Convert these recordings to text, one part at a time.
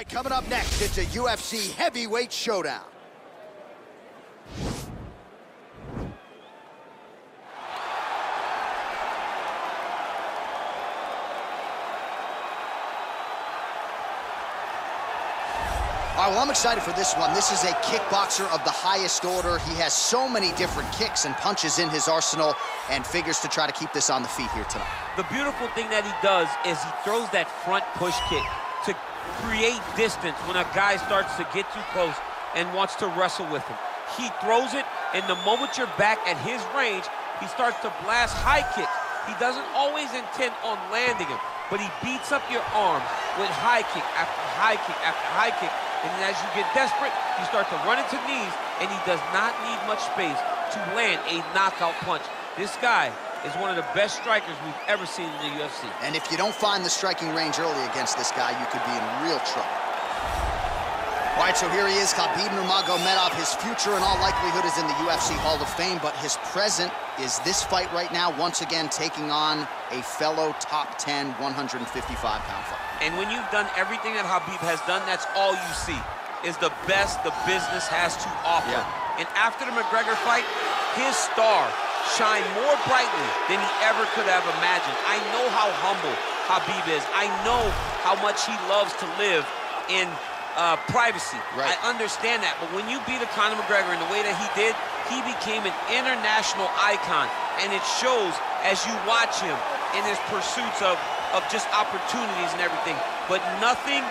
right, coming up next, it's a UFC heavyweight showdown. All right, well, I'm excited for this one. This is a kickboxer of the highest order. He has so many different kicks and punches in his arsenal and figures to try to keep this on the feet here tonight. The beautiful thing that he does is he throws that front push kick create distance when a guy starts to get too close and wants to wrestle with him. He throws it, and the moment you're back at his range, he starts to blast high kicks. He doesn't always intend on landing him, but he beats up your arms with high kick after high kick after high kick, and as you get desperate, you start to run into knees, and he does not need much space to land a knockout punch. This guy is one of the best strikers we've ever seen in the UFC. And if you don't find the striking range early against this guy, you could be in real trouble. All right, so here he is, Khabib Nurmagomedov. His future, in all likelihood, is in the UFC Hall of Fame, but his present is this fight right now, once again taking on a fellow top 10, 155-pound fighter. And when you've done everything that Khabib has done, that's all you see, is the best the business has to offer. Yeah. And after the McGregor fight, his star shined more brightly than he ever could have imagined. I know how humble Khabib is. I know how much he loves to live in uh, privacy. Right. I understand that, but when you beat a Conor McGregor in the way that he did, he became an international icon, and it shows as you watch him in his pursuits of, of just opportunities and everything. But nothing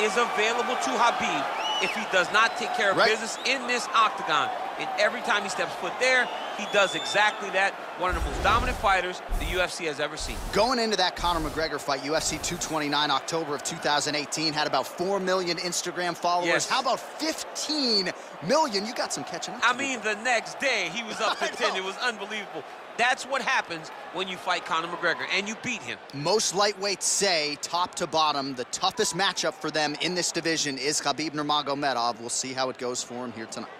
is available to Khabib if he does not take care of Right. business in this octagon. And every time he steps foot there, he does exactly that. One of the most dominant fighters the UFC has ever seen. Going into that Conor McGregor fight, UFC 229, October of 2018, had about 4 million Instagram followers. Yes. How about 15 million? You got some catching up to I mean, the next day, he was up to 10. It was unbelievable. That's what happens when you fight Conor McGregor, and you beat him. Most lightweights say, top to bottom, the toughest matchup for them in this division is Khabib Nurmagomedov. We'll see how it goes for him here tonight.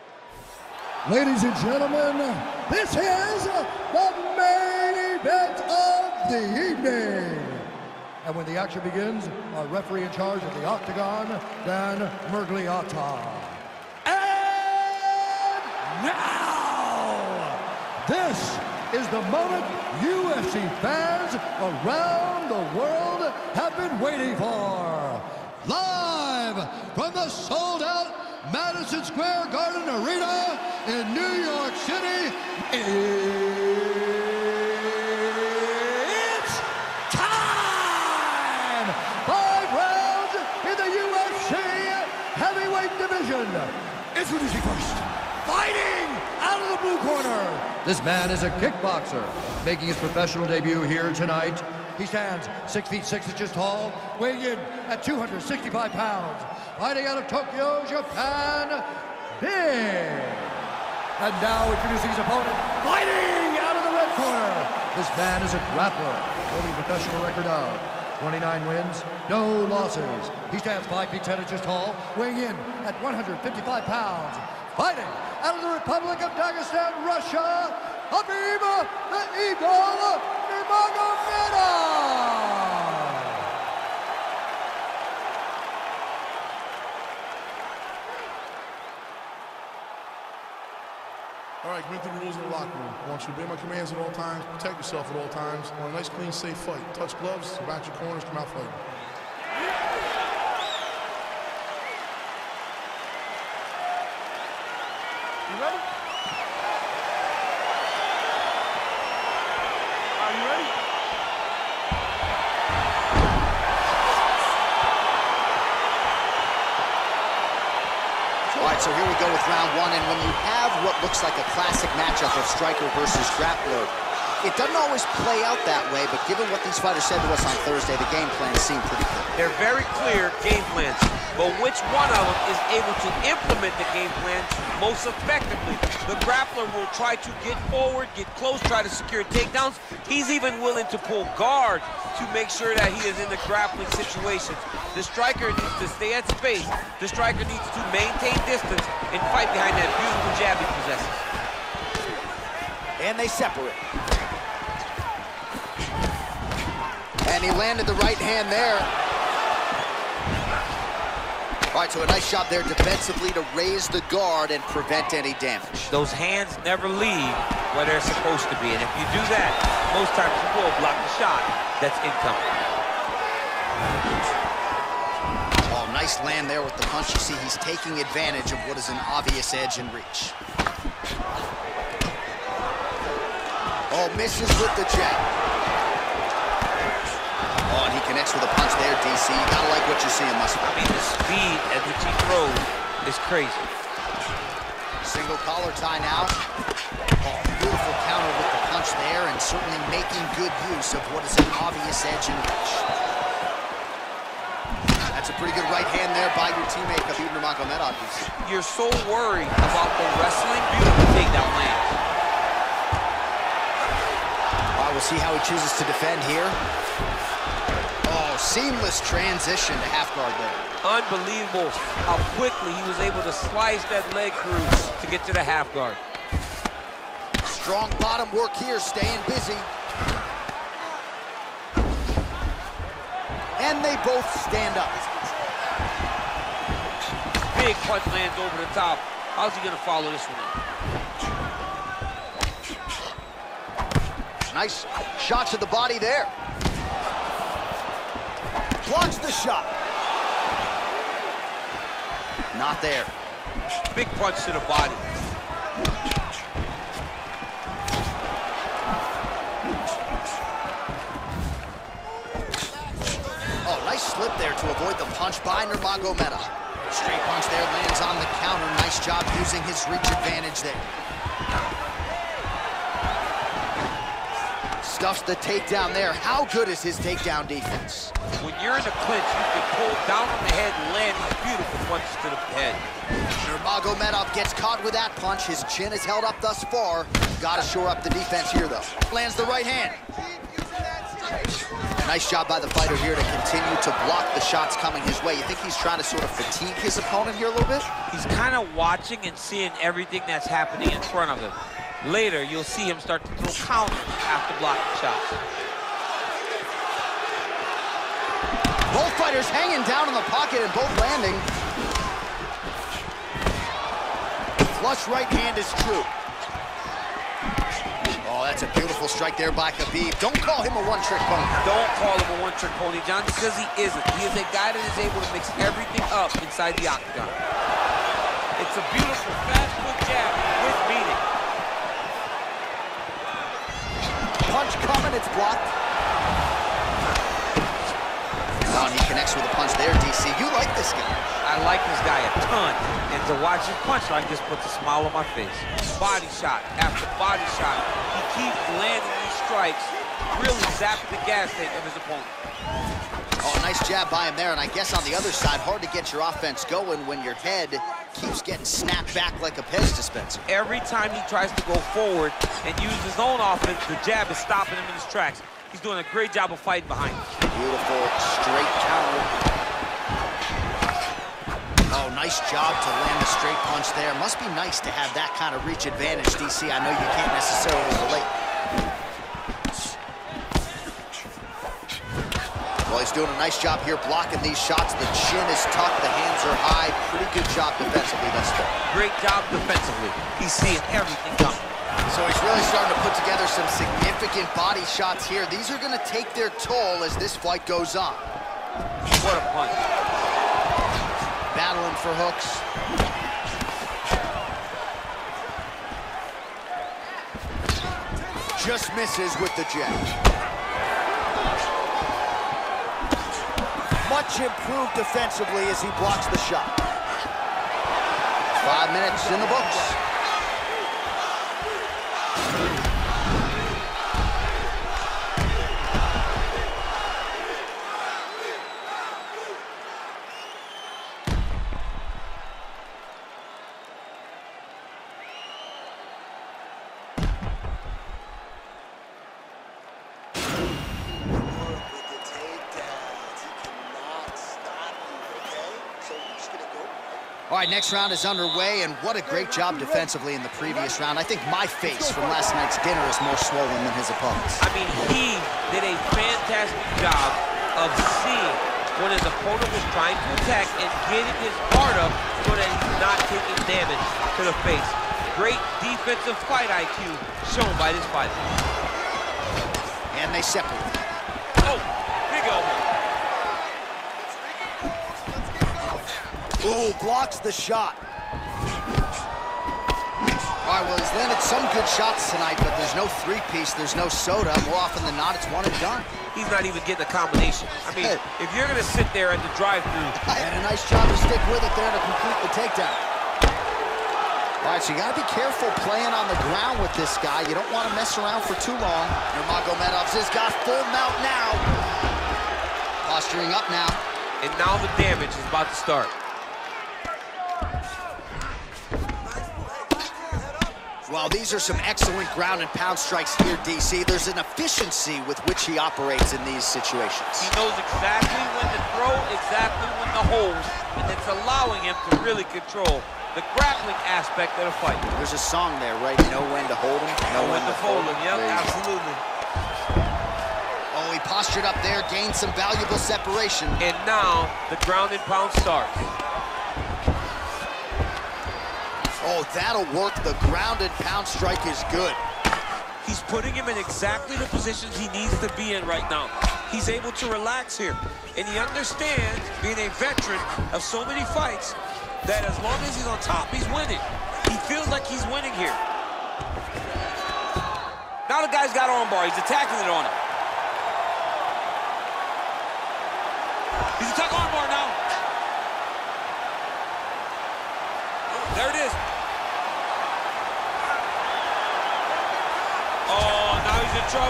Ladies and gentlemen, this is the main event of the evening. And when the action begins, our referee in charge of the octagon, Dan Miragliotta. And now, this is the moment UFC fans around the world have been waiting for. Live from the sold-out Madison Square Garden Arena in New York City, it's time! Five rounds in the UFC heavyweight division. Introducing first, fighting out of the blue corner. This man is a kickboxer, making his professional debut here tonight. He stands six feet six inches tall, weighing in at 265 pounds, fighting out of Tokyo, Japan. Big. And now introducing his opponent, fighting out of the red corner. This man is a grappler, holding a professional record of 29 wins, no losses. He stands 5 feet 10 inches tall, weighing in at 155 pounds. Fighting out of the Republic of Dagestan, Russia, Khabib the Eagle Nurmagomedov. All right, commit to the rules in the locker room. I want you to obey my commands at all times, protect yourself at all times. Want a nice, clean, safe fight. Touch gloves, back your corners, come out fighting. Round one, and when you have what looks like a classic matchup of striker versus grappler, it doesn't always play out that way, but given what these fighters said to us on Thursday, the game plans seem pretty clear. They're very clear game plans, but which one of them is able to implement the game plan most effectively? The grappler will try to get forward, get close, try to secure takedowns. He's even willing to pull guard to make sure that he is in the grappling situations. The striker needs to stay at space. The striker needs to maintain distance and fight behind that beautiful jab he possesses. And they separate. And he landed the right hand there. All right, so a nice shot there defensively to raise the guard and prevent any damage. Those hands never leave where they're supposed to be. And if you do that, most times you will block the shot that's incoming. Oh, nice land there with the punch. You see he's taking advantage of what is an obvious edge and reach. Oh, misses with the jab. Connects with a punch there, DC. You gotta like what you're seeing far. I mean, the speed at which he throws is crazy. Single collar tie now. Oh, beautiful counter with the punch there, and certainly making good use of what is an obvious edge and reach. That's a pretty good right hand there by your teammate, Khabib Nurmagomedov. You're so worried about the wrestling. Beautiful takedown land. All right, we'll see how he chooses to defend here seamless transition to half guard there. Unbelievable how quickly he was able to slice that leg through to get to the half guard. Strong bottom work here, staying busy. And they both stand up. Big punch lands over the top. How's he gonna follow this one up? Nice shots to the body there blocks the shot. Not there. Big punch to the body. Oh, nice slip there to avoid the punch by Nurmagomedov. Straight punch there lands on the counter. Nice job using his reach advantage there. Stuffs the takedown there. How good is his takedown defense? When you're in a clinch, you can pull down on the head and land these beautiful punches to the head. Nurmagomedov gets caught with that punch. His chin is held up thus far. Got to shore up the defense here, though. Lands the right hand. Nice job by the fighter here to continue to block the shots coming his way. You think he's trying to sort of fatigue his opponent here a little bit? He's kind of watching and seeing everything that's happening in front of him. Later, you'll see him start to throw counters after blocking shots. Both fighters hanging down in the pocket and both landing. Flush right hand is true. Oh, that's a beautiful strike there by Khabib. Don't call him a one-trick pony. Don't call him a one-trick pony, John, because he isn't. He is a guy that is able to mix everything up inside the octagon. It's a beautiful fast foot jab with meaning. Punch coming, it's blocked. Oh, and he connects with a punch there, DC. You like this guy. I like this guy a ton. And to watch his punch line just puts a smile on my face. Body shot after body shot. He keeps landing these strikes, really zapping the gas tank of his opponent. Oh, nice jab by him there, and I guess on the other side, hard to get your offense going when your head keeps getting snapped back like a Pez dispenser. Every time he tries to go forward and use his own offense, the jab is stopping him in his tracks. He's doing a great job of fighting behind him. Beautiful straight counter. Oh, nice job to land a straight punch there. Must be nice to have that kind of reach advantage, DC. I know you can't necessarily relate. He's doing a nice job here blocking these shots. The chin is tucked, the hands are high. Pretty good job defensively thus far. Great job defensively. He's seeing everything coming. So he's really starting to put together some significant body shots here. These are going to take their toll as this fight goes on. What a punch. Battling for hooks. Just misses with the jab. Much improved defensively as he blocks the shot. Five minutes in the books. All right, next round is underway, and what a great job defensively in the previous round. I think my face from last night's dinner is more swollen than his opponent's. I mean, he did a fantastic job of seeing when his opponent was trying to attack and getting his guard up so that he's not taking damage to the face. Great defensive fight IQ shown by this fighter. And they separate. Ooh, blocks the shot. All right, well, he's landed some good shots tonight, but there's no three-piece, there's no soda. More often than not, it's one and done. He's not even getting a combination. I mean, if you're going to sit there at the drive-through... And a nice job to stick with it there to complete the takedown. All right, so you got to be careful playing on the ground with this guy. You don't want to mess around for too long. Nurmagomedov's has got full mount now. Posturing up now. And now the damage is about to start. Well, these are some excellent ground and pound strikes here, DC. There's an efficiency with which he operates in these situations. He knows exactly when to throw, exactly when to hold, and it's allowing him to really control the grappling aspect of the fight. There's a song there, right? Know when to hold him, know, when, when to fold him. Yep, absolutely. Oh, he postured up there, gained some valuable separation. And now the ground and pound starts. Oh, that'll work. The grounded pound strike is good. He's putting him in exactly the positions he needs to be in right now. He's able to relax here. And he understands, being a veteran of so many fights, that as long as he's on top, he's winning. He feels like he's winning here. Now the guy's got armbar. He's attacking it on him. He's attacking armbar now. There it is. in trouble.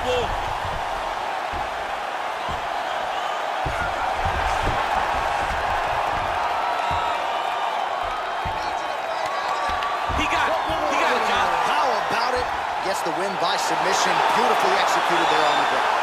He got, he got a job. How about it? Gets the win by submission. Beautifully executed there on the ground.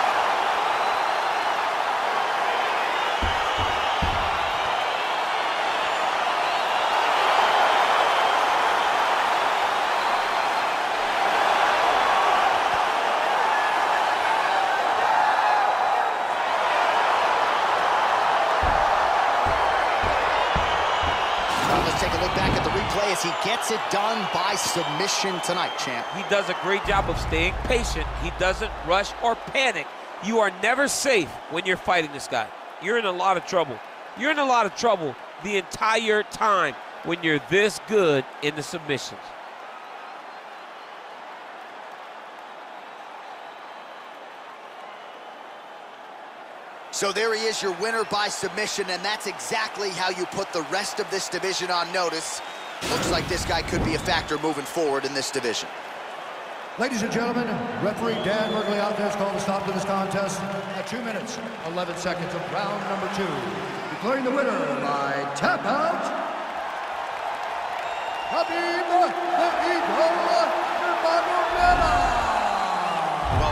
As he gets it done by submission tonight, champ. He does a great job of staying patient. He doesn't rush or panic. You are never safe when you're fighting this guy. You're in a lot of trouble. You're in a lot of trouble the entire time when you're this good in the submissions. So there he is, your winner by submission, and that's exactly how you put the rest of this division on notice. Looks like this guy could be a factor moving forward in this division. Ladies and gentlemen, referee Dan Miragliotta has called a stop to this contest at 2 minutes, 11 seconds of round number two. Declaring the winner by tap out, Khabib the Eagle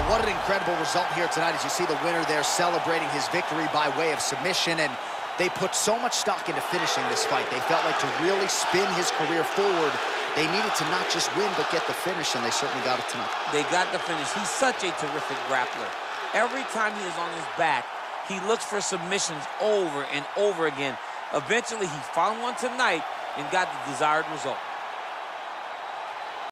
what an incredible result here tonight as you see the winner there celebrating his victory by way of submission. And they put so much stock into finishing this fight. They felt like to really spin his career forward, they needed to not just win, but get the finish, and they certainly got it tonight. They got the finish. He's such a terrific grappler. Every time he is on his back, he looks for submissions over and over again. Eventually, he found one tonight and got the desired result.